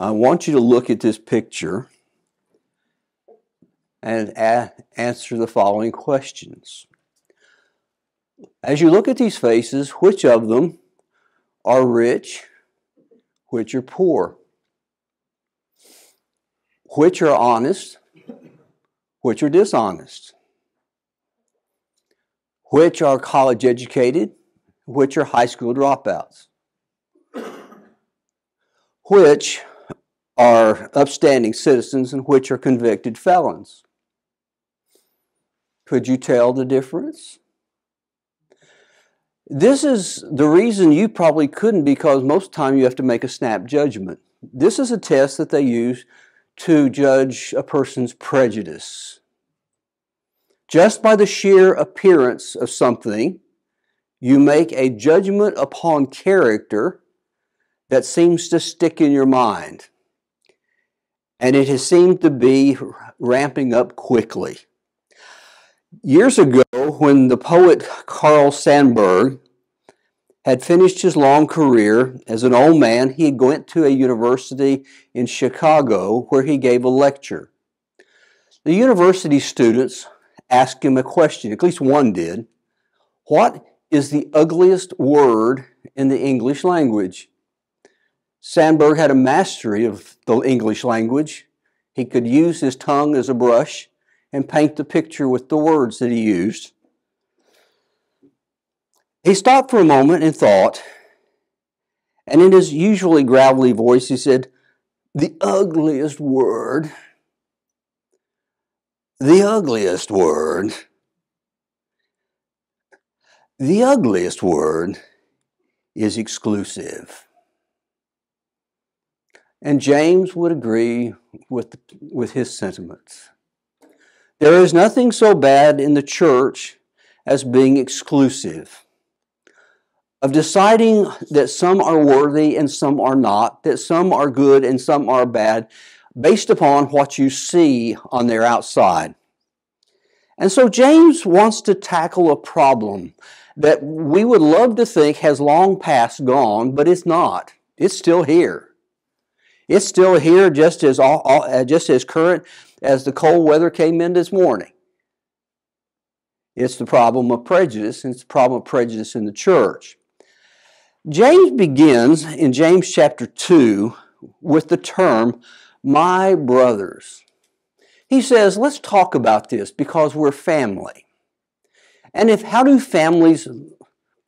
I want you to look at this picture and a- answer the following questions. As you look at these faces, which of them are rich, which are poor? Which are honest, which are dishonest? Which are college educated, which are high school dropouts? Which are upstanding citizens and which are convicted felons? Could you tell the difference? This is the reason you probably couldn't because most time you have to make a snap judgment. This is a test that they use to judge a person's prejudice. Just by the sheer appearance of something, you make a judgment upon character that seems to stick in your mind. And it has seemed to be ramping up quickly. Years ago, when the poet Carl Sandburg had finished his long career as an old man, he went to a university in Chicago where he gave a lecture. The university students asked him a question, at least one did. What is the ugliest word in the English language? Sandburg had a mastery of the English language. He could use his tongue as a brush and paint the picture with the words that he used. He stopped for a moment and thought, and in his usually gravelly voice, he said, The ugliest word, the ugliest word, the ugliest word is exclusive. And James would agree with, with his sentiments. There is nothing so bad in the church as being exclusive, of deciding that some are worthy and some are not, that some are good and some are bad, based upon what you see on their outside. And so James wants to tackle a problem that we would love to think has long past gone, but it's not. It's still here. It's still here just as, all, all, uh, just as current as the cold weather came in this morning. It's the problem of prejudice, and it's the problem of prejudice in the church. James begins in James chapter 2 with the term, my brothers. He says, let's talk about this because we're family. And if how do families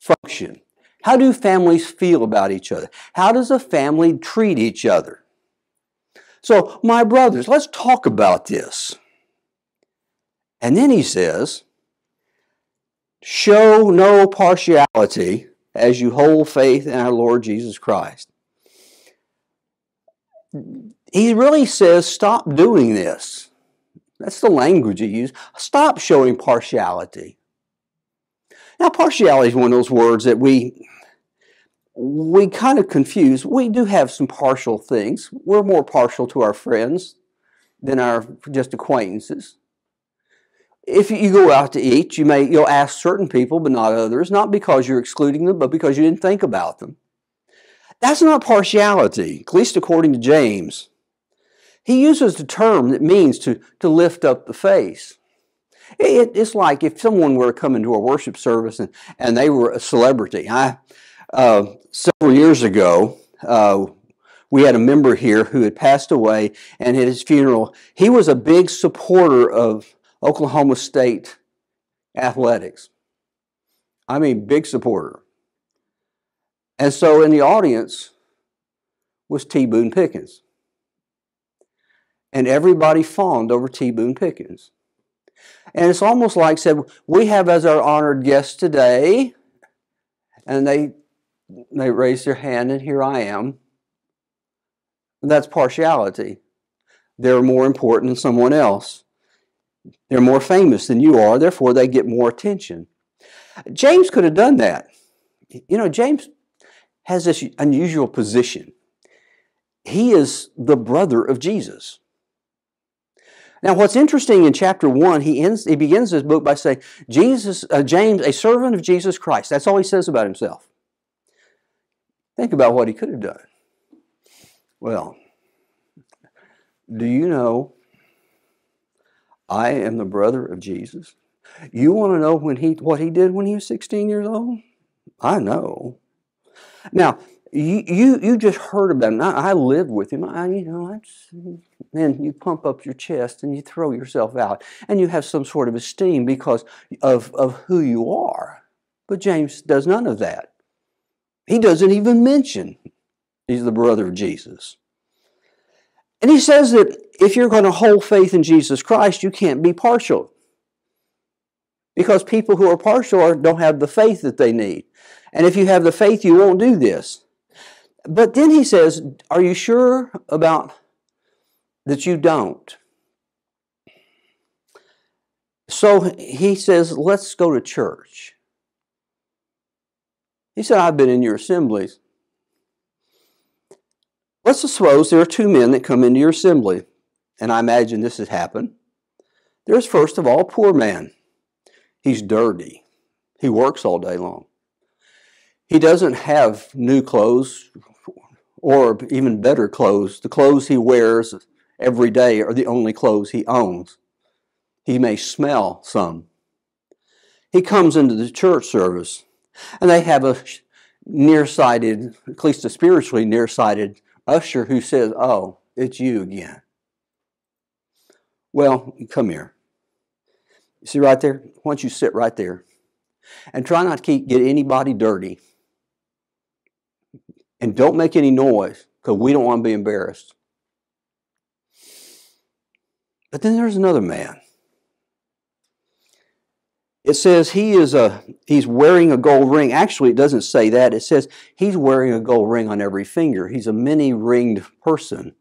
function? How do families feel about each other? How does a family treat each other? So, my brothers, let's talk about this. And then he says, Show no partiality as you hold faith in our Lord Jesus Christ. He really says, Stop doing this. That's the language he used. Stop showing partiality. Now, partiality is one of those words that we we kind of confuse. We do have some partial things. We're more partial to our friends than our just acquaintances. If you go out to eat, you may you'll ask certain people, but not others, not because you're excluding them, but because you didn't think about them. That's not partiality, at least according to James. He uses the term that means to, to lift up the face. It, it's like if someone were coming to a worship service and, and they were a celebrity. I, uh, several years ago, uh, we had a member here who had passed away, and at his funeral, he was a big supporter of Oklahoma State athletics. I mean, big supporter. And so in the audience was T. Boone Pickens. And everybody fawned over T. Boone Pickens. And it's almost like said, we have as our honored guest today, and they they raise their hand, and here I am. And that's partiality. They're more important than someone else. They're more famous than you are, therefore they get more attention. James could have done that. You know, James has this unusual position. He is the brother of Jesus. Now, what's interesting in chapter one, he ends, he begins his book by saying, "Jesus, uh, James, a servant of Jesus Christ." That's all he says about himself. Think about what he could have done. Well, Do you know I am the brother of Jesus? You want to know when he what he did when he was 16 years old? I know. Now, you you, you just heard about him. I, I lived with him. I you know, I then you pump up your chest and you throw yourself out and you have some sort of esteem because of, of who you are. But James does none of that. He doesn't even mention he's the brother of Jesus. And he says that if you're going to hold faith in Jesus Christ, you can't be partial. Because people who are partial don't have the faith that they need. And if you have the faith, you won't do this. But then he says, Are you sure about that you don't? So he says, Let's go to church. He said, I've been in your assemblies. Let's suppose there are two men that come into your assembly, and I imagine this has happened. There's first of all a poor man. He's dirty. He works all day long. He doesn't have new clothes or even better clothes. The clothes he wears every day are the only clothes he owns. He may smell some. He comes into the church service and they have a nearsighted, at least a spiritually nearsighted usher who says, Oh, it's you again. Well, come here. You see right there? Why don't you sit right there? And try not to keep, get anybody dirty. And don't make any noise because we don't want to be embarrassed. But then there's another man. It says he is a he's wearing a gold ring. Actually, it doesn't say that. It says he's wearing a gold ring on every finger. He's a many ringed person.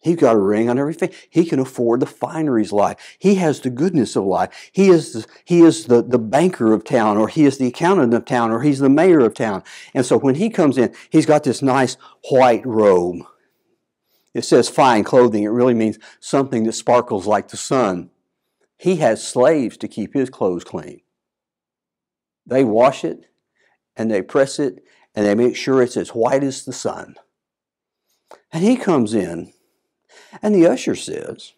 He's got a ring on every finger. He can afford the fineries life. He has the goodness of life. He is, he is the, the banker of town, or he is the accountant of town, or he's the mayor of town. And so when he comes in, he's got this nice white robe. It says fine clothing. It really means something that sparkles like the sun. He has slaves to keep his clothes clean. They wash it and they press it and they make sure it's as white as the sun. And he comes in and the usher says,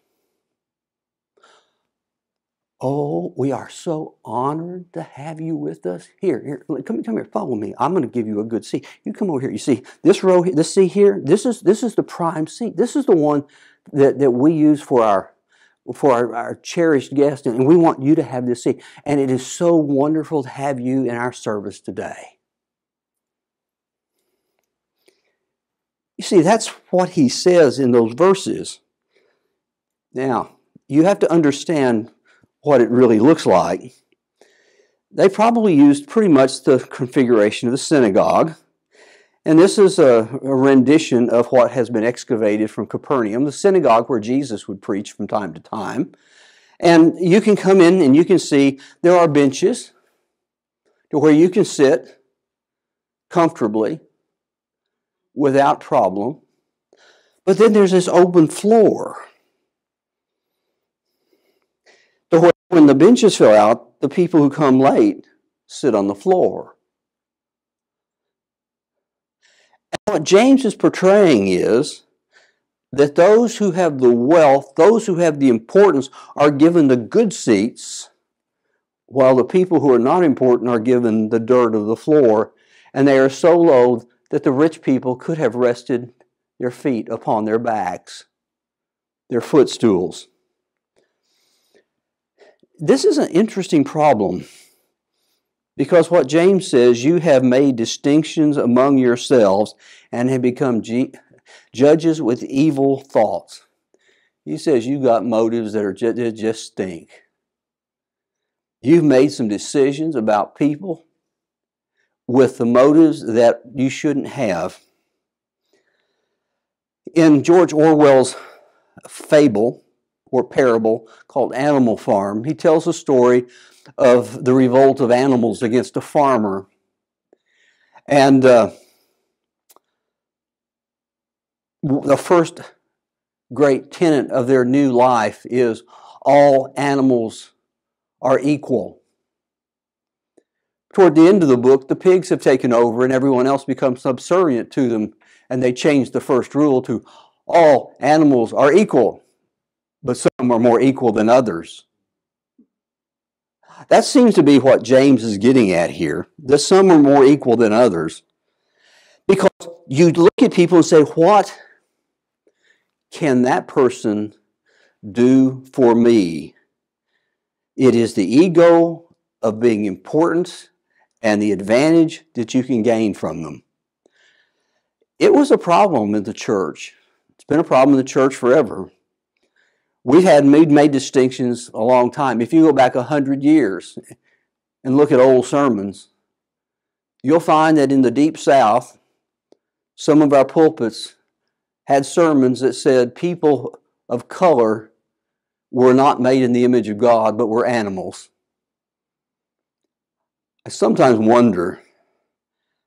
Oh, we are so honored to have you with us. Here, here, come, come here, follow me. I'm going to give you a good seat. You come over here. You see this row, this seat here. This is this is the prime seat. This is the one that, that we use for our for our, our cherished guest, and we want you to have this seat. And it is so wonderful to have you in our service today. You see, that's what he says in those verses. Now, you have to understand what it really looks like. They probably used pretty much the configuration of the synagogue. And this is a, a, rendition of what has been excavated from Capernaum, the synagogue where Jesus would preach from time to time. And you can come in and you can see there are benches to where you can sit comfortably without problem. But then there's this open floor. To when the benches fill out, the people who come late sit on the floor. And what James is portraying is that those who have the wealth, those who have the importance, are given the good seats, while the people who are not important are given the dirt of the floor, and they are so low that the rich people could have rested their feet upon their backs, their footstools. This is an interesting problem because what James says, you have made distinctions among yourselves and have become G- judges with evil thoughts. He says you got motives that are just, just stink. You've made some decisions about people with the motives that you shouldn't have. In George Orwell's fable or parable called Animal Farm, he tells a story of the revolt of animals against a farmer. And uh, the first great tenet of their new life is all animals are equal. Toward the end of the book, the pigs have taken over and everyone else becomes subservient to them, and they change the first rule to all animals are equal, but some are more equal than others. That seems to be what James is getting at here, that some are more equal than others. Because you look at people and say, what can that person do for me? It is the ego of being important and the advantage that you can gain from them. It was a problem in the church. It's been a problem in the church forever. We've had made, made distinctions a long time. If you go back a hundred years and look at old sermons, you'll find that in the deep south, some of our pulpits had sermons that said people of color were not made in the image of God, but were animals. I sometimes wonder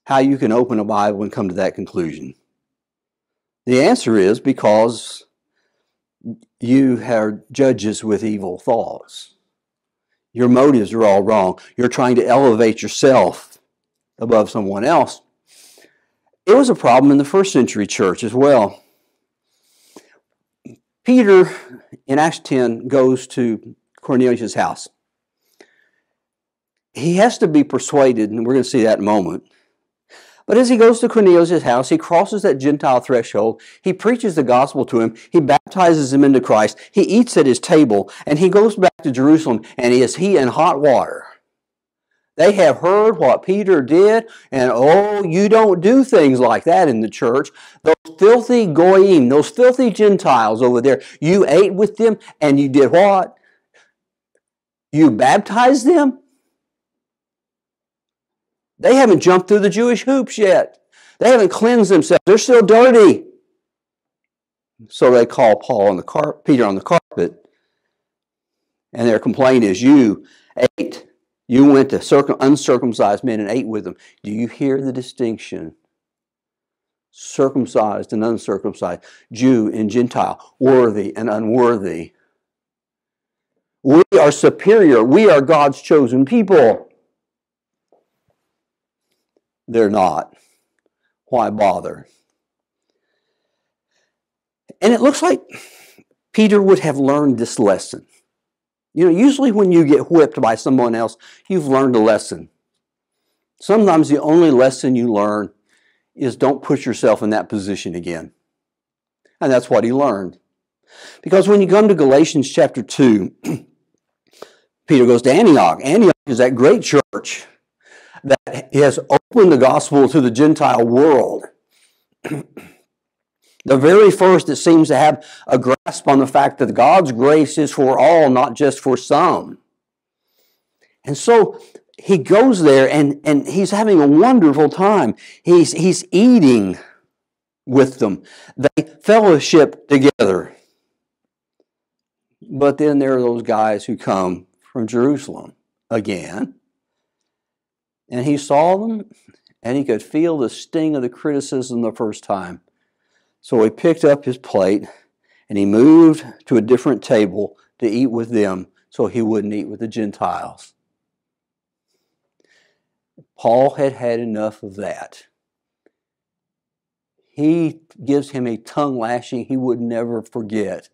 how you can open a Bible and come to that conclusion. The answer is because you are judges with evil thoughts. Your motives are all wrong. You're trying to elevate yourself above someone else. It was a problem in the first century church as well. Peter in Acts 10 goes to Cornelius' house. He has to be persuaded, and we're going to see that in a moment. But as he goes to Cornelius' house, he crosses that Gentile threshold. He preaches the gospel to him. He baptizes him into Christ. He eats at his table, and he goes back to Jerusalem, and is he in hot water? They have heard what Peter did, and oh, you don't do things like that in the church. Those filthy goyim, those filthy Gentiles over there, you ate with them, and you did what? You baptized them? They haven't jumped through the Jewish hoops yet. They haven't cleansed themselves. They're still dirty. So they call Paul on the car- Peter on the carpet, and their complaint is, "You ate. You went to circum- uncircumcised men and ate with them." Do you hear the distinction? Circumcised and uncircumcised, Jew and Gentile, worthy and unworthy. We are superior. We are God's chosen people. They're not. Why bother? And it looks like Peter would have learned this lesson. You know, usually when you get whipped by someone else, you've learned a lesson. Sometimes the only lesson you learn is don't put yourself in that position again. And that's what he learned. Because when you come to Galatians chapter 2, Peter goes to Antioch. Antioch is that great church that has opened the gospel to the Gentile world. the very first that seems to have a grasp on the fact that God's grace is for all, not just for some. And so he goes there and, and he's having a wonderful time. He's, he's eating with them, they fellowship together. But then there are those guys who come from Jerusalem again and he saw them and he could feel the sting of the criticism the first time. So he picked up his plate and he moved to a different table to eat with them so he wouldn't eat with the Gentiles. Paul had had enough of that. He gives him a tongue lashing he would never forget.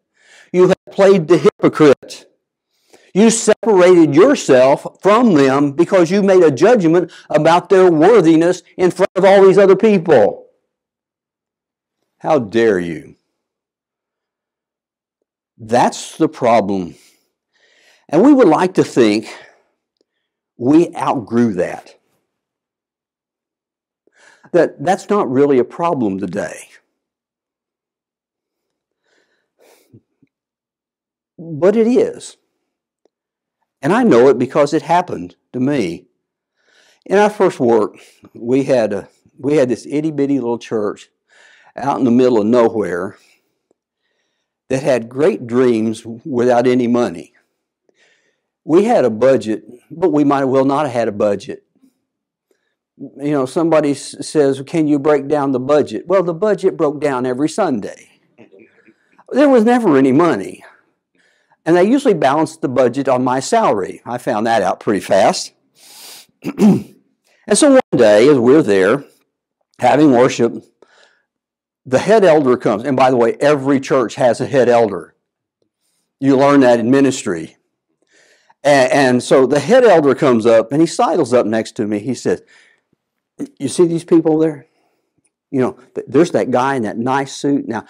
You have played the hypocrite. You separated yourself from them because you made a judgment about their worthiness in front of all these other people. How dare you? That's the problem. And we would like to think we outgrew that. That that's not really a problem today. But it is. And I know it because it happened to me. In our first work, we had a we had this itty bitty little church out in the middle of nowhere that had great dreams without any money. We had a budget, but we might well not have had a budget. You know, somebody says, Can you break down the budget? Well, the budget broke down every Sunday. There was never any money. And they usually balance the budget on my salary. I found that out pretty fast. and so one day, as we're there having worship, the head elder comes. And by the way, every church has a head elder. You learn that in ministry. And, and so the head elder comes up and he sidles up next to me. He says, You see these people there? You know, there's that guy in that nice suit. Now,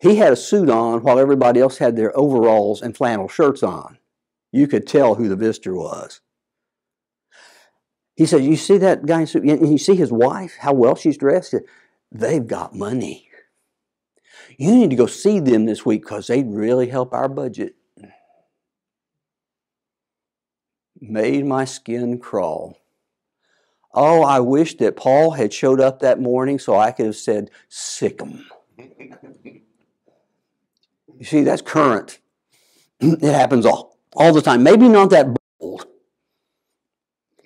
he had a suit on while everybody else had their overalls and flannel shirts on. You could tell who the visitor was. He said, You see that guy in suit? You see his wife, how well she's dressed? They've got money. You need to go see them this week because they'd really help our budget. Made my skin crawl. Oh, I wish that Paul had showed up that morning so I could have said, sick 'em. you see, that's current. it happens all, all the time. Maybe not that bold.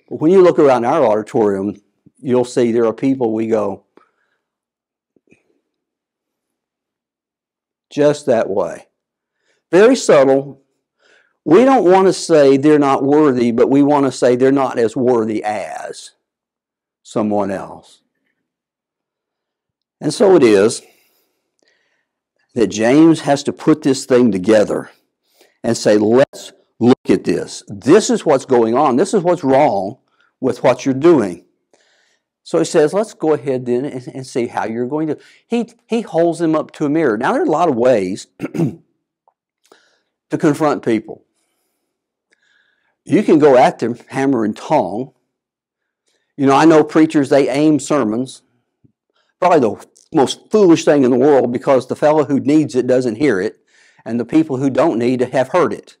But when you look around our auditorium, you'll see there are people we go, just that way. Very subtle. We don't want to say they're not worthy, but we want to say they're not as worthy as someone else. And so it is that James has to put this thing together and say, let's look at this. This is what's going on. This is what's wrong with what you're doing. So he says, let's go ahead then and, and see how you're going to. He, he holds them up to a mirror. Now, there are a lot of ways to confront people. You can go at them hammer and tong. You know, I know preachers, they aim sermons. Probably the most foolish thing in the world because the fellow who needs it doesn't hear it, and the people who don't need it have heard it.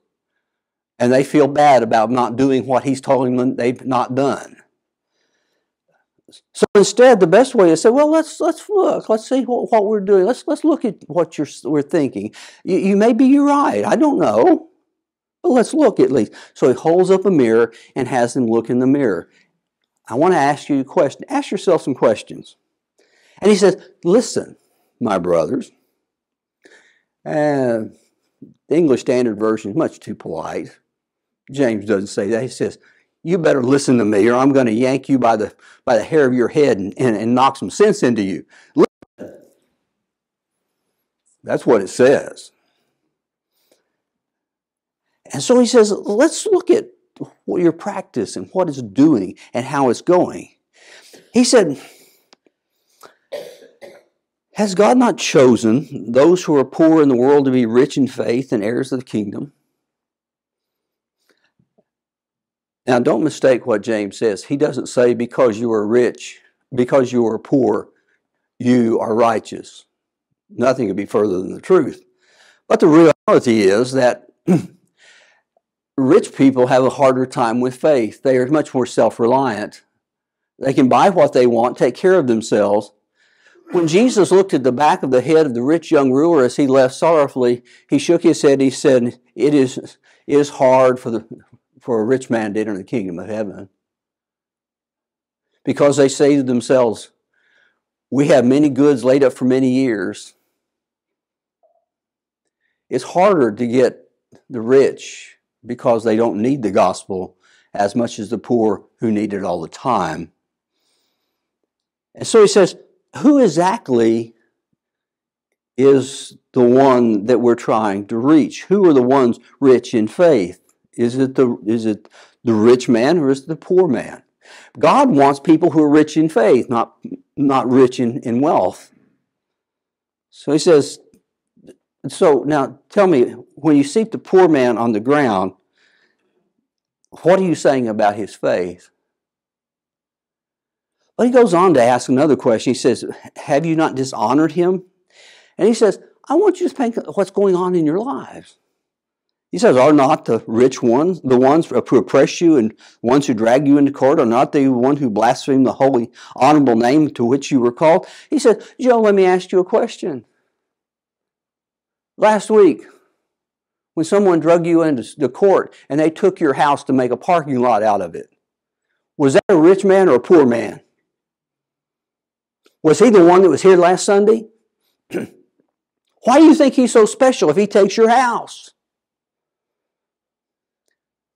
And they feel bad about not doing what he's telling them they've not done. So instead, the best way is say, well, let's let's look, let's see what, what we're doing. Let's let's look at what you're we're thinking. You, you maybe you're right. I don't know, but let's look at least. So he holds up a mirror and has them look in the mirror. I want to ask you a question. Ask yourself some questions. And he says, listen, my brothers. Uh, the English Standard Version is much too polite. James doesn't say that. He says, you better listen to me or I'm going to yank you by the, by the hair of your head and, and, and knock some sense into you. Listen. That's what it says. And so he says, let's look at what your practice and what it's doing and how it's going. He said, Has God not chosen those who are poor in the world to be rich in faith and heirs of the kingdom? Now, don't mistake what James says. He doesn't say because you are rich, because you are poor, you are righteous. Nothing could be further than the truth. But the reality is that rich people have a harder time with faith. They are much more self reliant. They can buy what they want, take care of themselves. When Jesus looked at the back of the head of the rich young ruler as he left sorrowfully, he shook his head. He said, It is, it is hard for the, for a rich man to enter the kingdom of heaven. Because they say to themselves, We have many goods laid up for many years. It's harder to get the rich because they don't need the gospel as much as the poor who need it all the time. And so he says, Who exactly is the one that we're trying to reach? Who are the ones rich in faith? Is it the, is it the rich man or is it the poor man? God wants people who are rich in faith, not, not rich in, in wealth. So he says, so now tell me, when you see the poor man on the ground, what are you saying about his faith? But he goes on to ask another question. He says, Have you not dishonored him? And he says, I want you to think what's going on in your lives. He says, Are not the rich ones, the ones who oppress you and ones who drag you into court, are not the one who blaspheme the holy, honorable name to which you were called? He said, Joe, let me ask you a question. Last week, when someone drug you into the court and they took your house to make a parking lot out of it, was that a rich man or a poor man? Was he the one that was here last Sunday? Why do you think he's so special if he takes your house?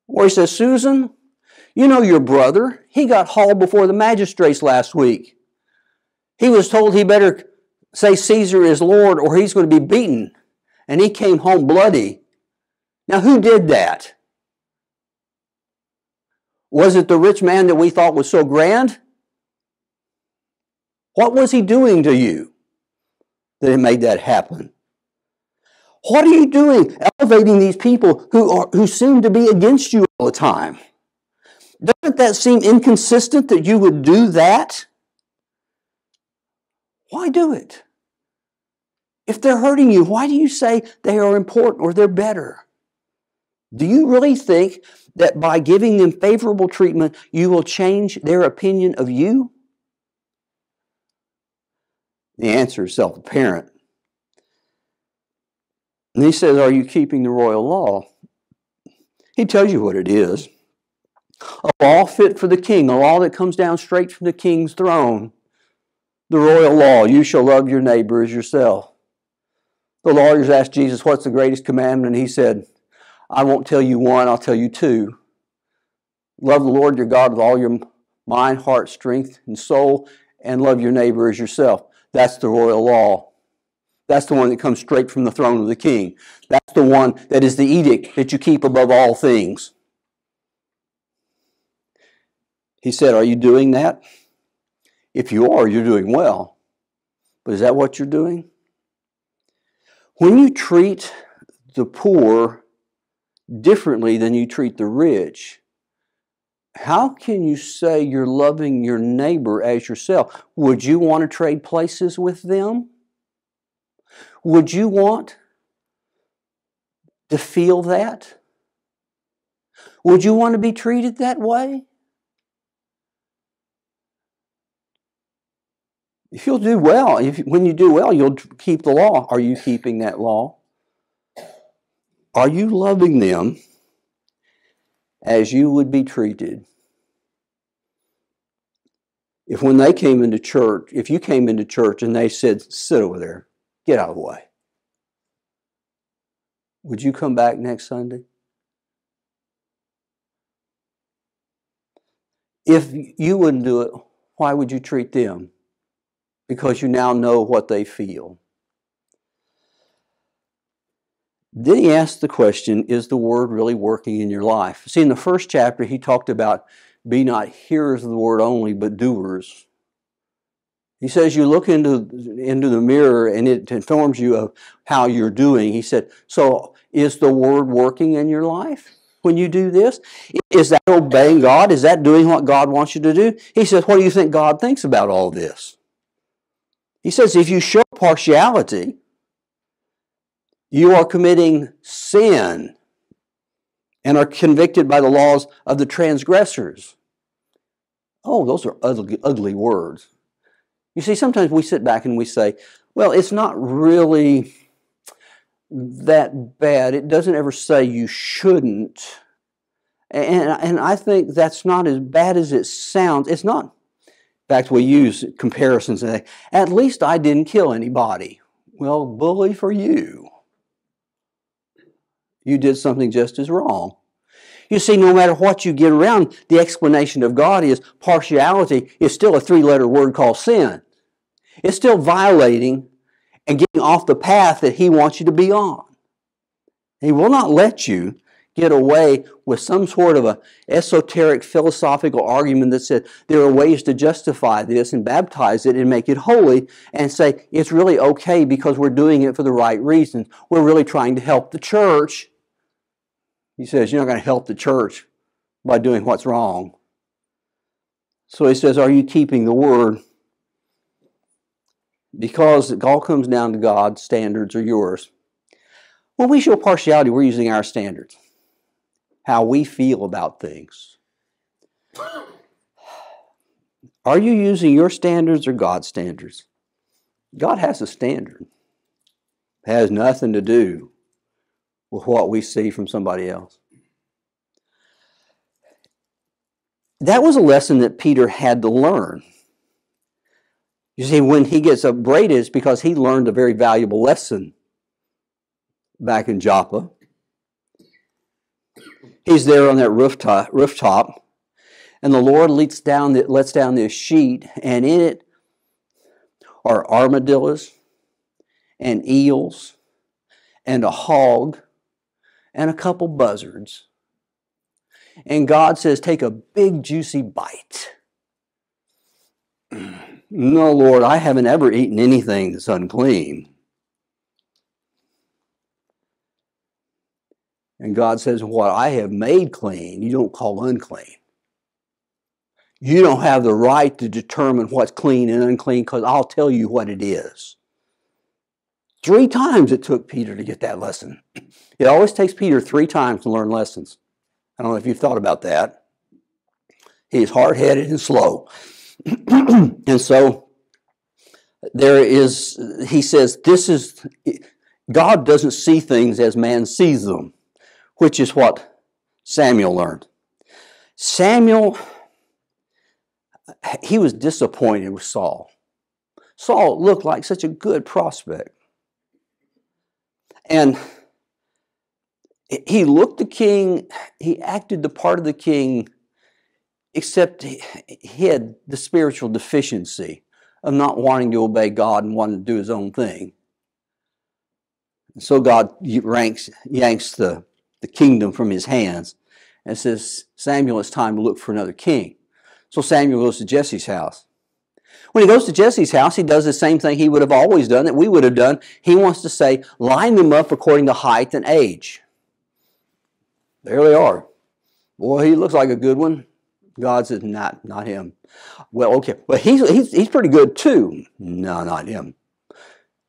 Or he says, Susan, you know your brother. He got hauled before the magistrates last week. He was told he better say Caesar is Lord or he's going to be beaten. And he came home bloody. Now, who did that? Was it the rich man that we thought was so grand? What was he doing to you that it made that happen? What are you doing elevating these people who, are, who seem to be against you all the time? Doesn't that seem inconsistent that you would do that? Why do it? If they're hurting you, why do you say they are important or they're better? Do you really think that by giving them favorable treatment, you will change their opinion of you? The answer is self apparent. And he says, Are you keeping the royal law? He tells you what it is a law fit for the king, a law that comes down straight from the king's throne. The royal law you shall love your neighbor as yourself. The lawyers asked Jesus, What's the greatest commandment? And he said, I won't tell you one, I'll tell you two. Love the Lord your God with all your mind, heart, strength, and soul, and love your neighbor as yourself. That's the royal law. That's the one that comes straight from the throne of the king. That's the one that is the edict that you keep above all things. He said, Are you doing that? If you are, you're doing well. But is that what you're doing? When you treat the poor differently than you treat the rich, how can you say you're loving your neighbor as yourself? Would you want to trade places with them? Would you want to feel that? Would you want to be treated that way? If you'll do well, if, when you do well, you'll keep the law. Are you keeping that law? Are you loving them as you would be treated? If when they came into church, if you came into church and they said, sit over there, get out of the way, would you come back next Sunday? If you wouldn't do it, why would you treat them? because you now know what they feel. Then he asked the question Is the word really working in your life? See, in the first chapter, he talked about be not hearers of the word only, but doers. He says you look into, into the mirror and it informs you of how you're doing. He said, So is the word working in your life when you do this? Is that obeying God? Is that doing what God wants you to do? He says, What do you think God thinks about all this? He says if you show partiality, you are committing sin and are convicted by the laws of the transgressors. Oh, those are ugly, ugly words. You see, sometimes we sit back and we say, well, it's not really that bad. It doesn't ever say you shouldn't. And, and I think that's not as bad as it sounds. It's not in fact, we use comparisons and say, at least I didn't kill anybody. Well, bully for you. You did something just as wrong. You see, no matter what you get around, the explanation of God is partiality is still a three letter word called sin. It's still violating and getting off the path that He wants you to be on. He will not let you get away with some sort of a esoteric philosophical argument that said there are ways to justify this and baptize it and make it holy and say it's really okay because we're doing it for the right reasons. We're really trying to help the church. He says you're not going to help the church by doing what's wrong. So he says, Are you keeping the word? Because it all comes down to God, standards are yours. When we show partiality, we're using our standards how we feel about things. Are you using your standards or God's standards? God has a standard. It has nothing to do with what we see from somebody else. That was a lesson that Peter had to learn. You see, when he gets upbraided, it's because he learned a very valuable lesson back in Joppa he's there on that rooftop, rooftop and the Lord lets down, lets down this sheet, and in it are armadillos, and eels and a hog and a couple buzzards. And God says, Take a big, juicy bite. No, Lord, I haven't ever eaten anything that's unclean. And God says, What I have made clean, you don't call unclean. You don't have the right to determine what's clean and unclean because I'll tell you what it is. Three times it took Peter to get that lesson. It always takes Peter three times to learn lessons. I don't know if you've thought about that. He's hard headed and slow. and so there is, he says, this is, God doesn't see things as man sees them, which is what Samuel learned. Samuel, he was disappointed with Saul. Saul looked like such a good prospect. And he looked the king, he acted the part of the king, except he had the spiritual deficiency of not wanting to obey God and wanting to do his own thing. So God ranks, yanks the, the kingdom from his hands and says, Samuel, it's time to look for another king. So Samuel goes to Jesse's house. When he goes to Jesse's house, he does the same thing he would have always done, that we would have done. He wants to say, line them up according to height and age. There they are. Boy, he looks like a good one. God says, not, not him. Well, okay, but he's, he's, he's pretty good too. No, not him.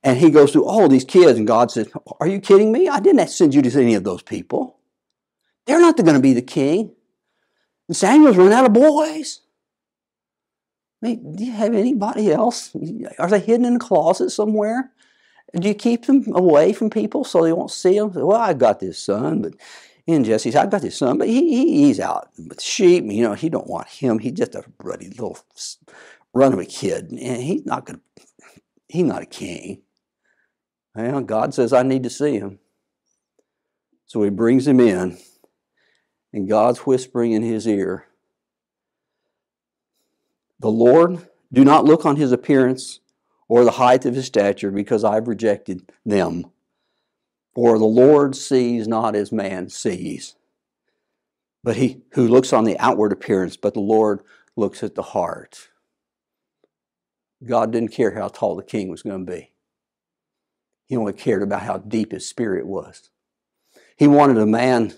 And he goes through all these kids, and God says, Are you kidding me? I didn't send you to any of those people. They're not going to be the king. And Samuel's run out of boys. Do you have anybody else? Are they hidden in a closet somewhere? Do you keep them away from people so they won't see them? Well, I got this son, but and Jesse said, I got this son, but he, he, he's out with sheep. You know, he don't want him. He's just a ruddy little run of a kid. And he's not to, he's not a king. Well, God says, I need to see him. So he brings him in, and God's whispering in his ear, The Lord, do not look on his appearance or the height of his stature, because I've rejected them. For the Lord sees not as man sees, but he who looks on the outward appearance, but the Lord looks at the heart. God didn't care how tall the king was going to be. He only cared about how deep his spirit was. He wanted a man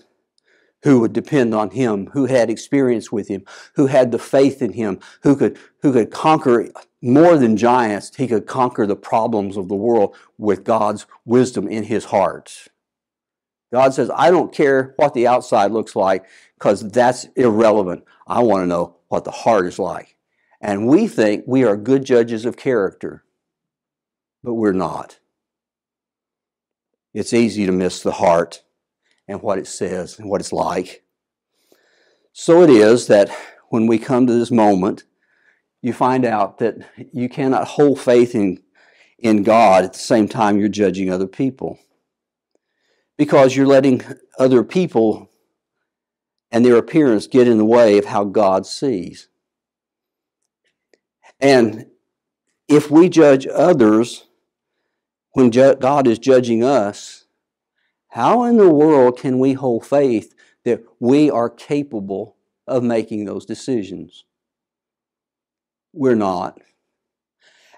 who would depend on him, who had experience with him, who had the faith in him, who could, who could conquer more than giants, he could conquer the problems of the world with God's wisdom in his heart. God says, I don't care what the outside looks like because that's irrelevant. I want to know what the heart is like. And we think we are good judges of character, but we're not. It's easy to miss the heart and what it says and what it's like. So it is that when we come to this moment, you find out that you cannot hold faith in, in God at the same time you're judging other people. Because you're letting other people and their appearance get in the way of how God sees. And if we judge others when God is judging us, how in the world can we hold faith that we are capable of making those decisions? We're not.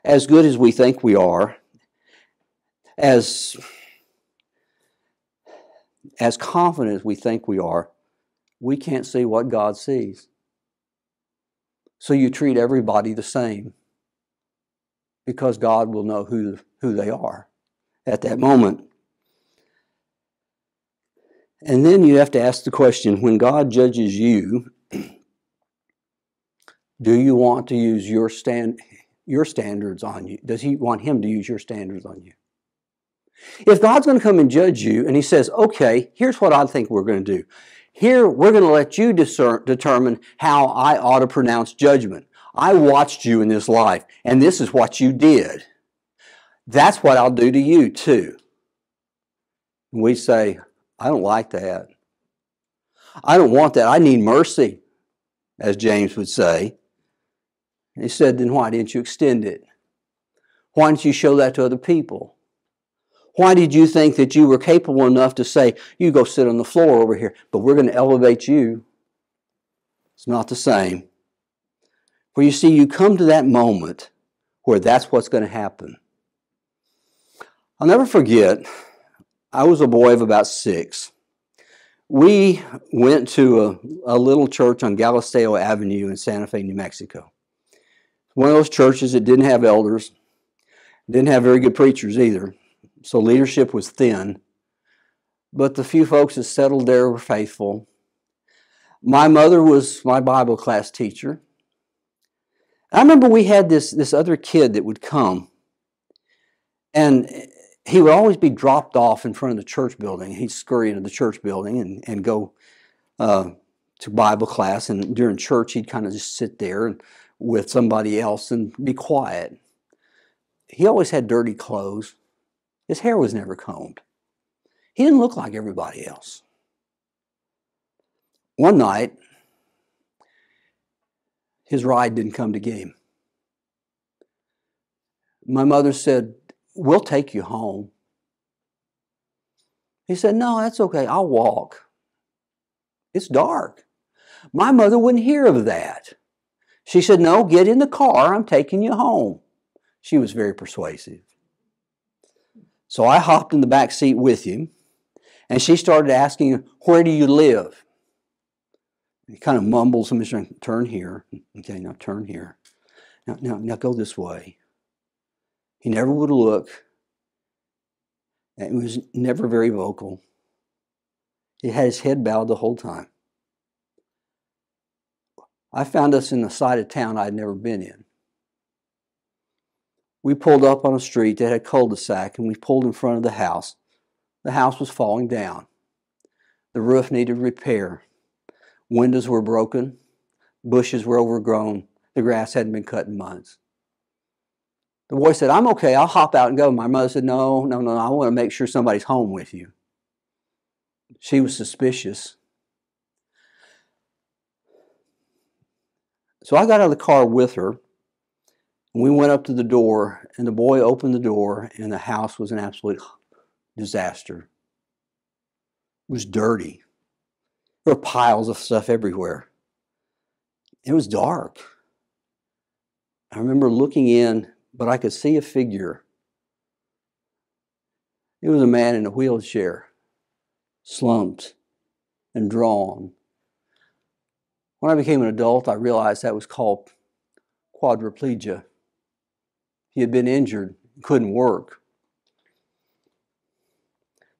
As good as we think we are, as, as confident as we think we are, we can't see what God sees. So you treat everybody the same because God will know who, who they are at that moment. And then you have to ask the question when God judges you, do you want to use your stand your standards on you? Does he want him to use your standards on you? If God's going to come and judge you and he says, "Okay, here's what I think we're going to do. Here we're going to let you discern, determine how I ought to pronounce judgment. I watched you in this life and this is what you did. That's what I'll do to you too." we say, I don't like that. I don't want that. I need mercy, as James would say. he said, then why didn't you extend it? Why didn't you show that to other people? Why did you think that you were capable enough to say, you go sit on the floor over here, but we're going to elevate you? It's not the same. For you see, you come to that moment where that's what's going to happen. I'll never forget, I was a boy of about six. We went to a, a little church on Galisteo Avenue in Santa Fe, New Mexico. One of those churches that didn't have elders, didn't have very good preachers either. So leadership was thin. But the few folks that settled there were faithful. My mother was my Bible class teacher. I remember we had this, this other kid that would come, and he would always be dropped off in front of the church building. He'd scurry into the church building and, and go uh, to Bible class, and during church, he'd kind of just sit there with somebody else and be quiet. He always had dirty clothes. His hair was never combed. He didn't look like everybody else. One night, his ride didn't come to game. My mother said, We'll take you home. He said, No, that's okay. I'll walk. It's dark. My mother wouldn't hear of that. She said, No, get in the car. I'm taking you home. She was very persuasive. So I hopped in the back seat with him, and she started asking, Where do you live? He kind of mumbles and Turn here. Okay, now turn here. Now, now, now go this way. He never would look. And he was never very vocal. He had his head bowed the whole time. I found us in the side of town I'd never been in we pulled up on a street that had cul-de-sac and we pulled in front of the house. The house was falling down. The roof needed repair. Windows were broken. Bushes were overgrown. The grass hadn't been cut in months. The boy said, I'm okay, I'll hop out and go. My mother said, No, no, no, I want to make sure somebody's home with you. She was suspicious. So I got out of the car with her And we went up to the door, and the boy opened the door, and the house was an absolute disaster. It was dirty. There were piles of stuff everywhere. It was dark. I remember looking in, but I could see a figure. It was a man in a wheelchair, slumped and drawn. When I became an adult, I realized that was called quadriplegia. He had been injured, couldn't work.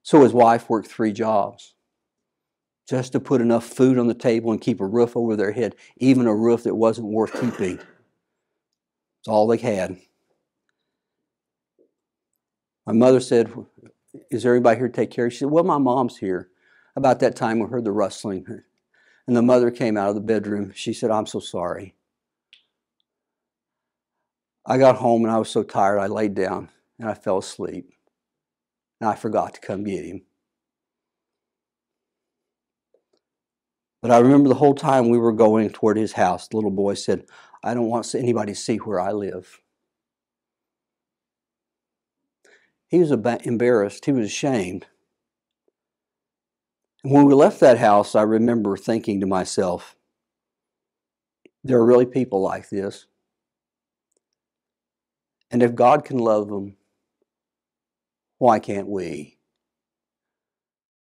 So his wife worked three jobs just to put enough food on the table and keep a roof over their head, even a roof that wasn't worth keeping. It's all they had. My mother said, Is there anybody here to take care of you? She said, Well, my mom's here. About that time, we heard the rustling. And the mother came out of the bedroom. She said, I'm so sorry. I got home and I was so tired, I laid down and I fell asleep. And I forgot to come get him. But I remember the whole time we were going toward his house, the little boy said, I don't want anybody to see where I live. He was embarrassed, he was ashamed. And when we left that house, I remember thinking to myself, there are really people like this. And if God can love them, why can't we?